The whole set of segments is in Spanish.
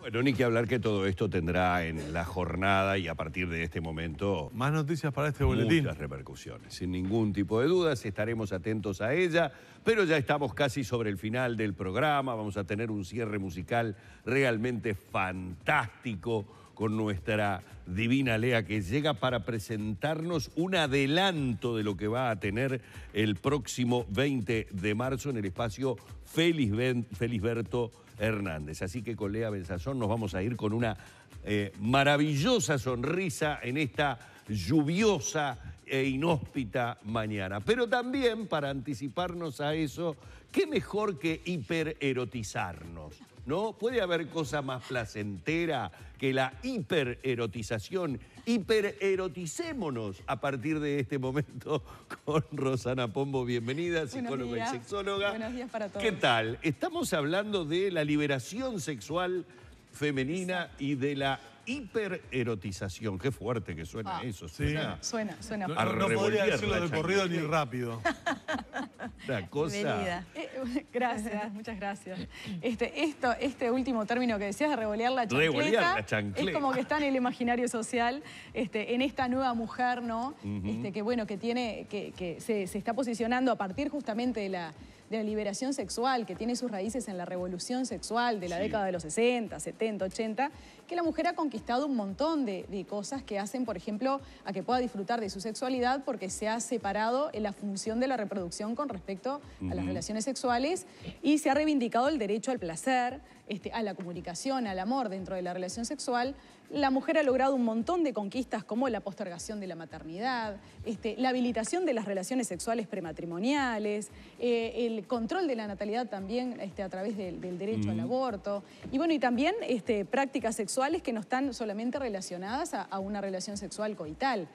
Bueno, ni que hablar que todo esto tendrá en la jornada y a partir de este momento Más noticias para este boletín. muchas repercusiones. Sin ningún tipo de dudas, estaremos atentos a ella, pero ya estamos casi sobre el final del programa. Vamos a tener un cierre musical realmente fantástico con nuestra divina Lea que llega para presentarnos un adelanto de lo que va a tener el próximo 20 de marzo en el espacio Felisberto Hernández. Así que con Lea Benzazón nos vamos a ir con una eh, maravillosa sonrisa en esta lluviosa e inhóspita mañana. Pero también, para anticiparnos a eso, qué mejor que hipererotizarnos, ¿no? Puede haber cosa más placentera que la hipererotización. Hipereroticémonos a partir de este momento con Rosana Pombo. Bienvenida, psicóloga y sexóloga. Buenos días para todos. ¿Qué tal? Estamos hablando de la liberación sexual femenina y de la hipererotización. Qué fuerte que suena Ah. eso. Sí. Suena Suena, suena. No, no- no podría decirlo la de corrido ni rápido. una cosa. Eh, gracias, muchas gracias. Este, esto, este último término que decías de revolear la chancleta, Revolear la chancleta. es como que está en el imaginario social, este, en esta nueva mujer, ¿no? este, que bueno, que tiene, que, que se, se está posicionando a partir justamente de la, de la liberación sexual, que tiene sus raíces en la revolución sexual de la Sí. década de los 60, 70, 80, que la mujer ha conquistado un montón de, de cosas que hacen, por ejemplo, a que pueda disfrutar de su sexualidad porque se ha separado en la función de la reproducción con respecto a las relaciones sexuales y se ha reivindicado el derecho al placer, este, a la comunicación, al amor dentro de la relación sexual. La mujer ha logrado un montón de conquistas como la postergación de la maternidad, este, la habilitación de las relaciones sexuales prematrimoniales, eh, el control de la natalidad también este, a través del, del derecho al aborto. Y bueno, y también este, prácticas sexuales que no están solamente relacionadas a, a una relación sexual coital.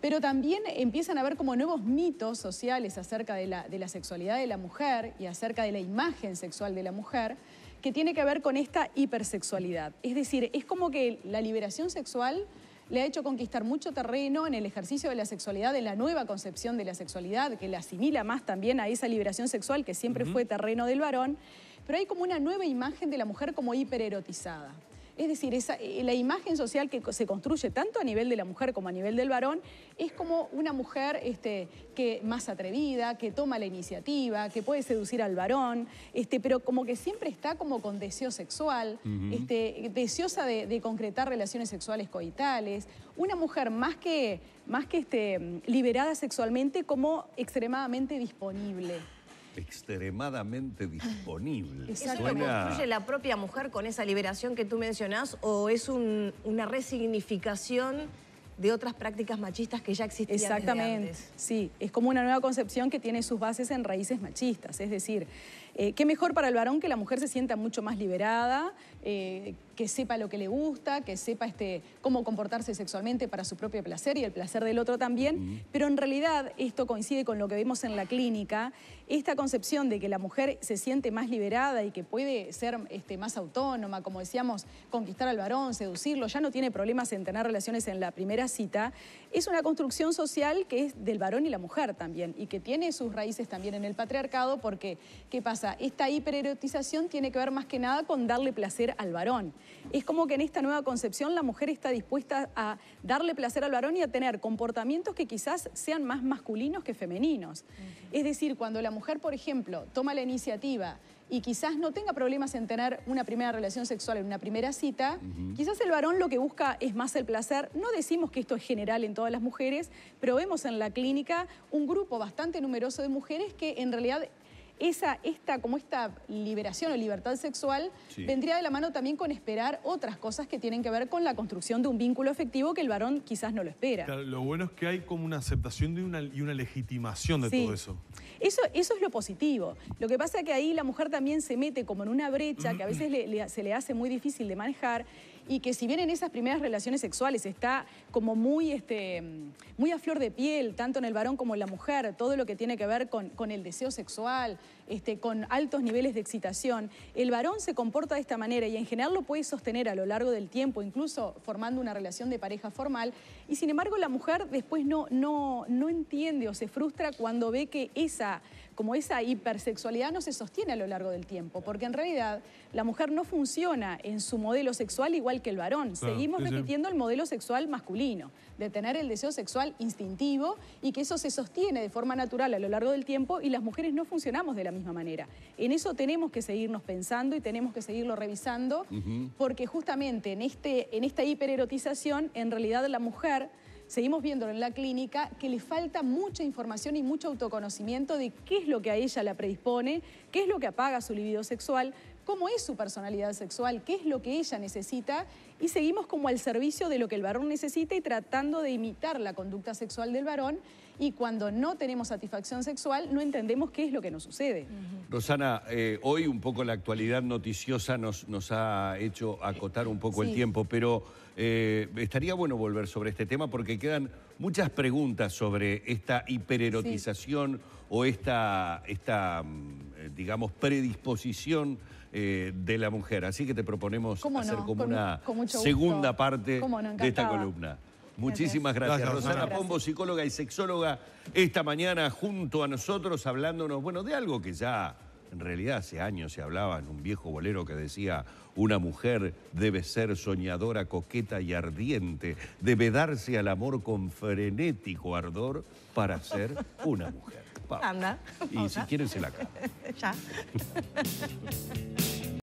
Pero también empiezan a haber como nuevos mitos sociales acerca de la, de la sexualidad de la mujer y acerca de la imagen sexual de la mujer, que tiene que ver con esta hipersexualidad. Es decir, es como que la liberación sexual le ha hecho conquistar mucho terreno en el ejercicio de la sexualidad, en la nueva concepción de la sexualidad, que le asimila más también a esa liberación sexual que siempre fue terreno del varón, pero hay como una nueva imagen de la mujer como hipererotizada. Es decir, esa, eh, la imagen social que se construye tanto a nivel de la mujer como a nivel del varón es como una mujer este, que más atrevida, que toma la iniciativa, que puede seducir al varón, este, pero como que siempre está como con deseo sexual, este, deseosa de, de concretar relaciones sexuales coitales. Una mujer más que, más que este, liberada sexualmente como extremadamente disponible. Extremadamente disponible. ¿Eso lo Suena- construye la propia mujer con esa liberación que tú mencionás o es un- una resignificación de otras prácticas machistas que ya existían desde Exactamente, antes? sí, es como una nueva concepción que tiene sus bases en raíces machistas, es decir, eh, qué mejor para el varón que la mujer se sienta mucho más liberada, eh, que sepa lo que le gusta, que sepa este, cómo comportarse sexualmente para su propio placer y el placer del otro también, pero en realidad esto coincide con lo que vemos en la clínica, esta concepción de que la mujer se siente más liberada y que puede ser este, más autónoma, como decíamos, conquistar al varón, seducirlo, ya no tiene problemas en tener relaciones en la primera cita, es una construcción social que es del varón y la mujer también y que tiene sus raíces también en el patriarcado porque, ¿qué pasa? Esta hipererotización tiene que ver más que nada con darle placer al varón. Es como que en esta nueva concepción la mujer está dispuesta a darle placer al varón y a tener comportamientos que quizás sean más masculinos que femeninos. Es decir, cuando la mujer, por ejemplo, toma la iniciativa y quizás no tenga problemas en tener una primera relación sexual en una primera cita, quizás el varón lo que busca es más el placer. No decimos que esto es general en todas las mujeres, pero vemos en la clínica un grupo bastante numeroso de mujeres que en realidad esa, esta, como esta liberación o libertad sexual Sí. vendría de la mano también con esperar otras cosas que tienen que ver con la construcción de un vínculo efectivo que el varón quizás no lo espera. Claro, lo bueno es que hay como una aceptación de una, y una legitimación de Sí. todo eso. Eso, eso es lo positivo. Lo que pasa es que ahí la mujer también se mete como en una brecha que a veces le- le- se le hace muy difícil de manejar y que si bien en esas primeras relaciones sexuales está como muy, este, muy a flor de piel, tanto en el varón como en la mujer, todo lo que tiene que ver con, con el deseo sexual, este, con altos niveles de excitación, el varón se comporta de esta manera y en general lo puede sostener a lo largo del tiempo, incluso formando una relación de pareja formal, y sin embargo la mujer después no, no, no entiende o se frustra cuando ve que esa como esa hipersexualidad no se sostiene a lo largo del tiempo, porque en realidad la mujer no funciona en su modelo sexual igual que el varón. Seguimos repitiendo el modelo sexual masculino, de tener el deseo sexual instintivo y que eso se sostiene de forma natural a lo largo del tiempo y las mujeres no funcionamos de la misma manera. En eso tenemos que seguirnos pensando y tenemos que seguirlo revisando, porque justamente en, este, en esta hipererotización, en realidad la mujer seguimos viéndolo en la clínica, que le falta mucha información y mucho autoconocimiento de qué es lo que a ella la predispone, qué es lo que apaga su libido sexual, cómo es su personalidad sexual, qué es lo que ella necesita y seguimos como al servicio de lo que el varón necesita y tratando de imitar la conducta sexual del varón y cuando no tenemos satisfacción sexual no entendemos qué es lo que nos sucede. Rosana, eh, hoy un poco la actualidad noticiosa nos, nos ha hecho acotar un poco el tiempo, pero eh, estaría bueno volver sobre este tema porque quedan muchas preguntas sobre esta hipererotización o esta, esta, mm, eh, digamos, predisposición de la mujer. Así que te proponemos hacer como una segunda parte de esta columna. Muchísimas gracias. Rosana Pombo, psicóloga y sexóloga, esta mañana junto a nosotros hablándonos, bueno, de algo que ya en realidad hace años se hablaba en un viejo bolero que decía, una mujer debe ser soñadora, coqueta y ardiente, debe darse al amor con frenético ardor para ser una mujer. Anda. Y si quieren se la acaba. ya.